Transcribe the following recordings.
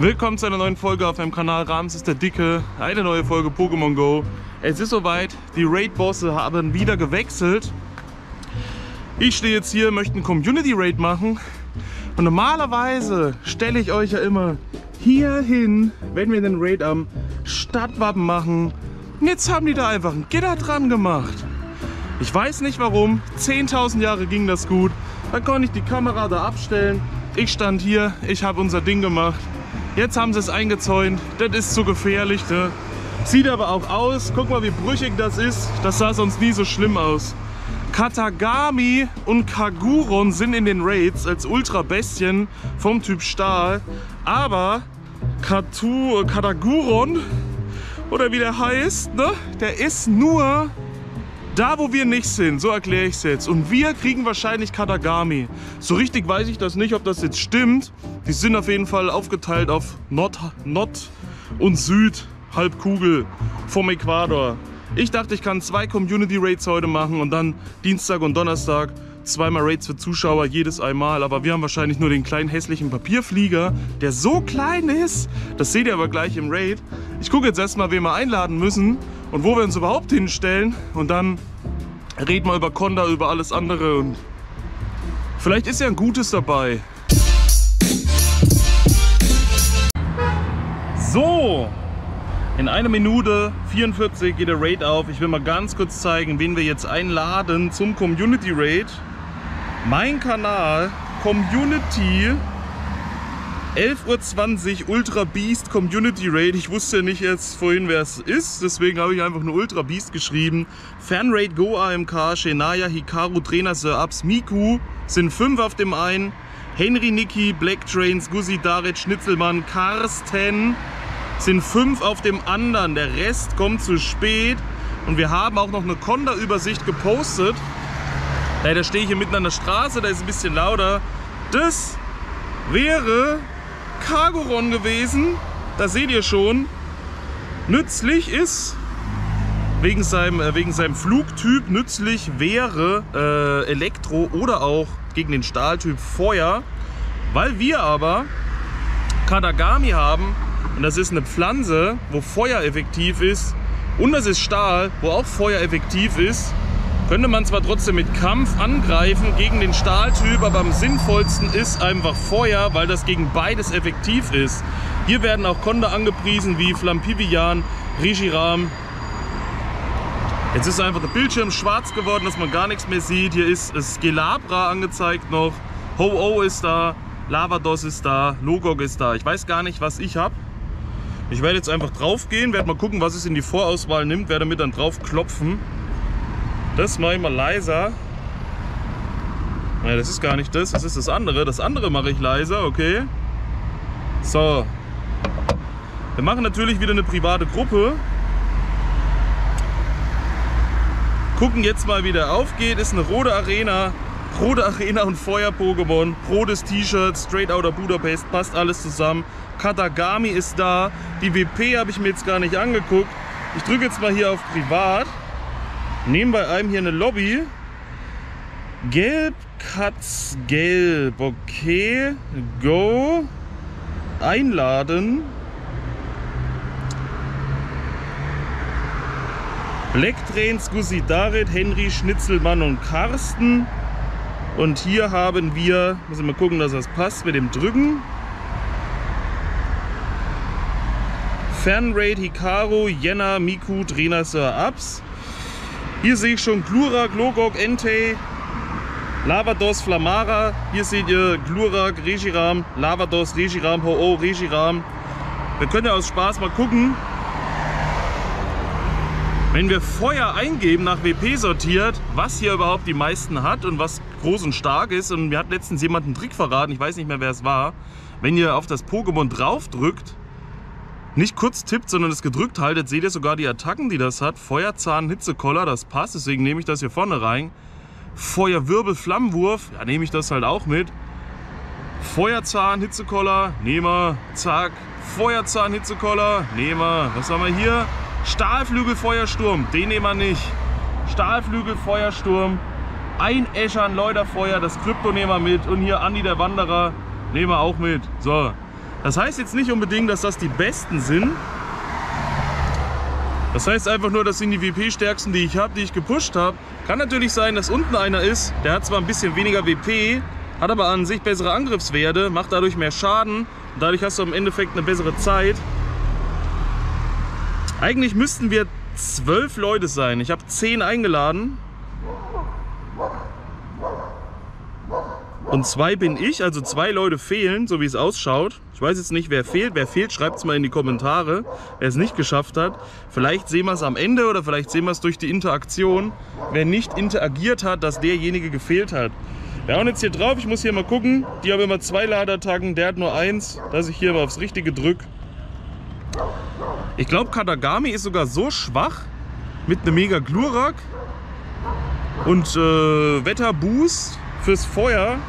Willkommen zu einer neuen Folge auf meinem Kanal Rams ist der Dicke. Eine neue Folge Pokémon Go. Es ist soweit, die Raid-Bosse haben wieder gewechselt. Ich stehe jetzt hier, möchte einen Community-Raid machen. Und normalerweise stelle ich euch ja immer hier hin, wenn wir den Raid am Stadtwappen machen. Und jetzt haben die da einfach ein Gitter dran gemacht. Ich weiß nicht warum. 10.000 Jahre ging das gut. Dann konnte ich die Kamera da abstellen. Ich stand hier, ich habe unser Ding gemacht. Jetzt haben sie es eingezäunt. Das ist zu gefährlich. Ne? Sieht aber auch aus. Guck mal, wie brüchig das ist. Das sah sonst nie so schlimm aus. Katagami und Kaguron sind in den Raids als Ultra-Bestien vom Typ Stahl. Aber Katu, Kataguron, oder wie der heißt, ne? der ist nur da, wo wir nicht sind, so erkläre ich es jetzt. Und wir kriegen wahrscheinlich Katagami. So richtig weiß ich das nicht, ob das jetzt stimmt. Die sind auf jeden Fall aufgeteilt auf Nord, Nord und Süd, Halbkugel vom Äquator. Ich dachte, ich kann zwei Community Raids heute machen und dann Dienstag und Donnerstag zweimal Raids für Zuschauer, jedes einmal. Aber wir haben wahrscheinlich nur den kleinen hässlichen Papierflieger, der so klein ist. Das seht ihr aber gleich im Raid. Ich gucke jetzt erstmal, wen wir einladen müssen und wo wir uns überhaupt hinstellen. Und dann reden wir über Conda, über alles andere und vielleicht ist ja ein Gutes dabei. So, in einer Minute 44 geht der Raid auf. Ich will mal ganz kurz zeigen, wen wir jetzt einladen zum Community Raid. Mein Kanal Community 11.20 Uhr Ultra Beast Community Raid. Ich wusste nicht jetzt vorhin, wer es ist, deswegen habe ich einfach nur Ultra Beast geschrieben. Fanraid Go AMK, Shenaya, Hikaru, Trainer Sir Ups, Miku sind fünf auf dem einen. Henry, Niki, Black Trains, Gusi, Darit, Schnitzelmann, Karsten sind fünf auf dem anderen. Der Rest kommt zu spät. Und wir haben auch noch eine Conda-Übersicht gepostet. Leider stehe ich hier mitten an der Straße, da ist ein bisschen lauter. Das wäre Cargoron gewesen. Da seht ihr schon. Nützlich ist, wegen seinem, äh, wegen seinem Flugtyp, nützlich wäre äh, Elektro oder auch gegen den Stahltyp Feuer. Weil wir aber Kadagami haben und das ist eine Pflanze, wo Feuer effektiv ist und das ist Stahl, wo auch Feuer effektiv ist, könnte man zwar trotzdem mit Kampf angreifen gegen den Stahltyp, aber am sinnvollsten ist einfach Feuer, weil das gegen beides effektiv ist. Hier werden auch Konda angepriesen wie Flampivian, Rigiram. Jetzt ist einfach der Bildschirm schwarz geworden, dass man gar nichts mehr sieht. Hier ist Skelabra angezeigt noch. Ho-Oh ist da, Lavados ist da, Logok ist da. Ich weiß gar nicht, was ich habe. Ich werde jetzt einfach drauf gehen, werde mal gucken, was es in die Vorauswahl nimmt, werde damit dann drauf klopfen. Das mache ich mal leiser. Nein, das ist gar nicht das, das ist das andere. Das andere mache ich leiser, okay. So. Wir machen natürlich wieder eine private Gruppe. Gucken jetzt mal, wie der aufgeht. Ist eine rote Arena. Rote Arena und Feuer-Pokémon. Rotes T-Shirt, Straight Outer Budapest, passt alles zusammen. Katagami ist da. Die WP habe ich mir jetzt gar nicht angeguckt. Ich drücke jetzt mal hier auf Privat. Nehmen bei einem hier eine Lobby. Gelb, Katz, Gelb. Okay. Go. Einladen. Black Trains, Gussi Darit, Henry, Schnitzelmann und Carsten. Und hier haben wir, muss ich mal gucken, dass das passt mit dem Drücken. Fernraid, Hikaru, Jenna, Miku, Trainer, Sir Ups. Hier sehe ich schon Glurak, Logok, Entei, Lavados, Flamara. Hier seht ihr Glurak, Regiram, Lavados, Regiram, Ho-Oh, Regiram. Wir können ja aus Spaß mal gucken. Wenn wir Feuer eingeben, nach WP sortiert, was hier überhaupt die meisten hat und was groß und stark ist. Und mir hat letztens jemand einen Trick verraten, ich weiß nicht mehr, wer es war. Wenn ihr auf das Pokémon drauf drückt, nicht kurz tippt, sondern es gedrückt haltet, seht ihr sogar die Attacken, die das hat. Feuerzahn, Hitzekoller, das passt, deswegen nehme ich das hier vorne rein. Feuerwirbel, Flammenwurf, ja, nehme ich das halt auch mit. Feuerzahn, Hitzekoller, nehmen wir, zack. Feuerzahn, Hitzekoller, nehmen wir. Was haben wir hier? Stahlflügel, Feuersturm, den nehmen wir nicht. Stahlflügel, Feuersturm, Einäschern, Läuterfeuer, das Krypto nehmen wir mit. Und hier Andi der Wanderer nehmen wir auch mit. So, Das heißt jetzt nicht unbedingt, dass das die besten sind. Das heißt einfach nur, das sind die WP-stärksten, die ich habe, die ich gepusht habe. Kann natürlich sein, dass unten einer ist, der hat zwar ein bisschen weniger WP, hat aber an sich bessere Angriffswerte, macht dadurch mehr Schaden. dadurch hast du im Endeffekt eine bessere Zeit. Eigentlich müssten wir zwölf Leute sein. Ich habe zehn eingeladen. Und zwei bin ich, also zwei Leute fehlen, so wie es ausschaut. Ich weiß jetzt nicht, wer fehlt. Wer fehlt, schreibt es mal in die Kommentare, wer es nicht geschafft hat. Vielleicht sehen wir es am Ende oder vielleicht sehen wir es durch die Interaktion. Wer nicht interagiert hat, dass derjenige gefehlt hat. Wir hauen jetzt hier drauf. Ich muss hier mal gucken. Die haben immer zwei Ladertagen, der hat nur eins. Dass ich hier mal aufs Richtige drücke. Ich glaube, Katagami ist sogar so schwach mit einem Mega Glurak und äh, Wetterboost fürs Feuer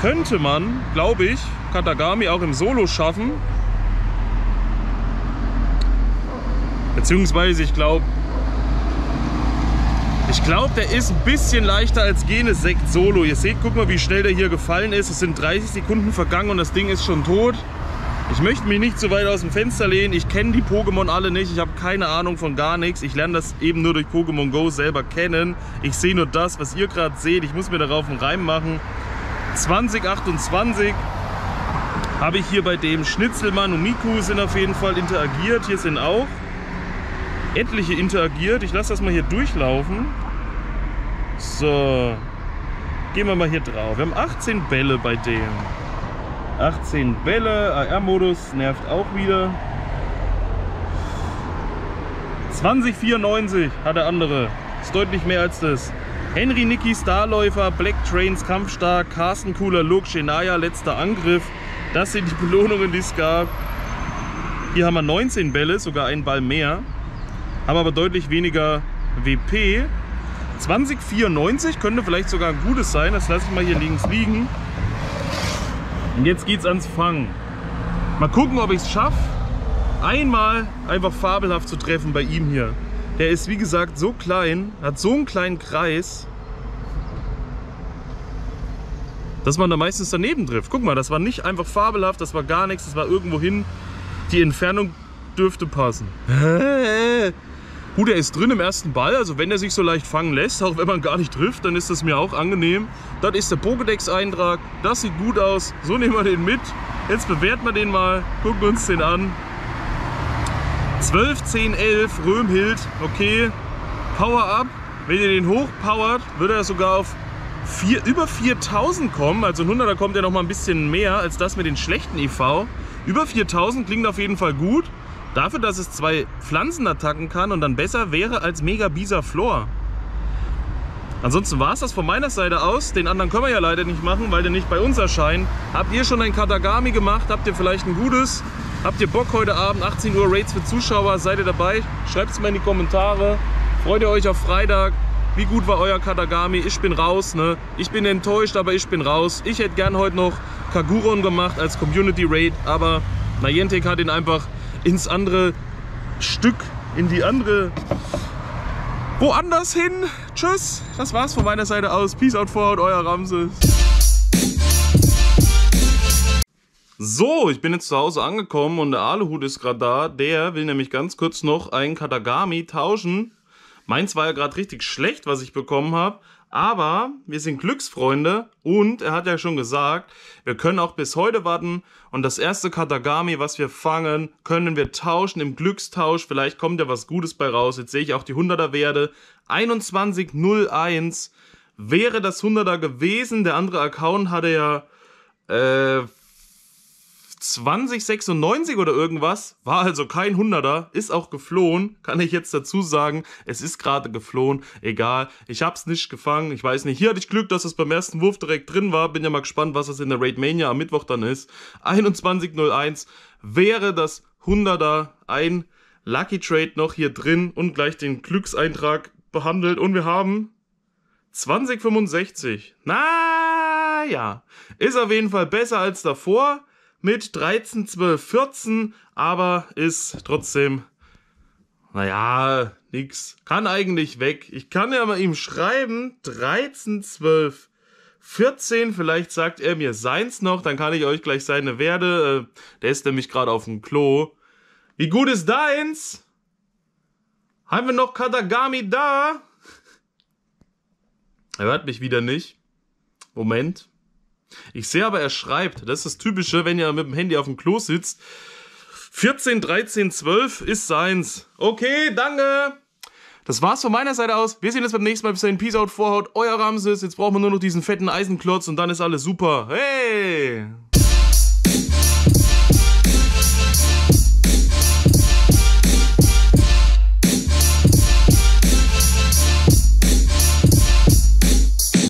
könnte man, glaube ich, Katagami auch im Solo schaffen. Beziehungsweise ich glaube, ich glaube, der ist ein bisschen leichter als Genes Sekt Solo. Ihr seht, guck mal, wie schnell der hier gefallen ist. Es sind 30 Sekunden vergangen und das Ding ist schon tot. Ich möchte mich nicht zu weit aus dem Fenster lehnen. Ich kenne die Pokémon alle nicht. Ich habe keine Ahnung von gar nichts. Ich lerne das eben nur durch Pokémon Go selber kennen. Ich sehe nur das, was ihr gerade seht. Ich muss mir darauf einen Reim machen. 2028 habe ich hier bei dem Schnitzelmann und Miku sind auf jeden Fall interagiert. Hier sind auch etliche interagiert. Ich lasse das mal hier durchlaufen. So, gehen wir mal hier drauf. Wir haben 18 Bälle bei dem. 18 Bälle, AR-Modus nervt auch wieder. 2094 hat der andere. Ist deutlich mehr als das. Henry Nicky Starläufer, Black Trains Kampfstark, Carsten Cooler Look, Shenaya letzter Angriff. Das sind die Belohnungen, die es gab. Hier haben wir 19 Bälle, sogar einen Ball mehr. Haben aber deutlich weniger WP. 2094 könnte vielleicht sogar ein gutes sein. Das lasse ich mal hier links liegen. Und jetzt geht's ans Fangen. Mal gucken, ob ich es schaffe, einmal einfach fabelhaft zu treffen bei ihm hier. Der ist wie gesagt so klein, hat so einen kleinen Kreis, dass man da meistens daneben trifft. Guck mal, das war nicht einfach fabelhaft, das war gar nichts, das war irgendwo hin. Die Entfernung dürfte passen. Gut, er ist drin im ersten Ball, also wenn er sich so leicht fangen lässt, auch wenn man gar nicht trifft, dann ist das mir auch angenehm. Das ist der Pokédex-Eintrag, das sieht gut aus, so nehmen wir den mit. Jetzt bewerten wir den mal, gucken uns den an. 12, 10, 11, Röhmhild, okay. Power Up, wenn ihr den hochpowert, würde er sogar auf 4, über 4000 kommen. Also ein 100er kommt ja noch mal ein bisschen mehr als das mit den schlechten IV. Über 4000 klingt auf jeden Fall gut. Dafür, dass es zwei Pflanzenattacken kann und dann besser wäre als Mega Bisa Flor. Ansonsten war es das von meiner Seite aus. Den anderen können wir ja leider nicht machen, weil der nicht bei uns erscheint. Habt ihr schon ein Katagami gemacht? Habt ihr vielleicht ein gutes? Habt ihr Bock heute Abend, 18 Uhr Raids für Zuschauer? Seid ihr dabei? Schreibt es mal in die Kommentare. Freut ihr euch auf Freitag? Wie gut war euer Katagami? Ich bin raus, ne? Ich bin enttäuscht, aber ich bin raus. Ich hätte gern heute noch Kaguron gemacht als Community Raid, aber Niantic hat ihn einfach ins andere Stück, in die andere woanders hin. Tschüss, das war's von meiner Seite aus. Peace out forward, euer Ramses. So, ich bin jetzt zu Hause angekommen und der Aluhut ist gerade da. Der will nämlich ganz kurz noch ein Katagami tauschen. Meins war ja gerade richtig schlecht, was ich bekommen habe. Aber wir sind Glücksfreunde und er hat ja schon gesagt, wir können auch bis heute warten und das erste Katagami, was wir fangen, können wir tauschen im Glückstausch. Vielleicht kommt ja was Gutes bei raus. Jetzt sehe ich auch die 100er Werte. 2101 wäre das 100er gewesen. Der andere Account hatte ja äh, 2096 oder irgendwas, war also kein Hunderter, ist auch geflohen, kann ich jetzt dazu sagen, es ist gerade geflohen, egal, ich hab's nicht gefangen, ich weiß nicht, hier hatte ich Glück, dass es beim ersten Wurf direkt drin war, bin ja mal gespannt, was es in der Raid Mania am Mittwoch dann ist, 2101 wäre das Hunderter, ein Lucky Trade noch hier drin und gleich den Glückseintrag behandelt. Und wir haben 2065. Na ja, ist auf jeden Fall besser als davor mit 13, 12, 14, aber ist trotzdem, naja, nix. Kann eigentlich weg. Ich kann ja mal ihm schreiben, 13, 12, 14, vielleicht sagt er mir seins noch, dann kann ich euch gleich seine Werde. Äh, der ist nämlich gerade auf dem Klo. Wie gut ist deins? Haben wir noch Katagami da? Er hört mich wieder nicht. Moment. Ich sehe aber, er schreibt. Das ist das Typische, wenn ihr mit dem Handy auf dem Klo sitzt. 14, 13, 12 ist seins. Okay, danke. Das war's von meiner Seite aus. Wir sehen uns beim nächsten Mal. Bis dahin, Peace out, Vorhaut, euer Ramses. Jetzt brauchen wir nur noch diesen fetten Eisenklotz und dann ist alles super. Hey!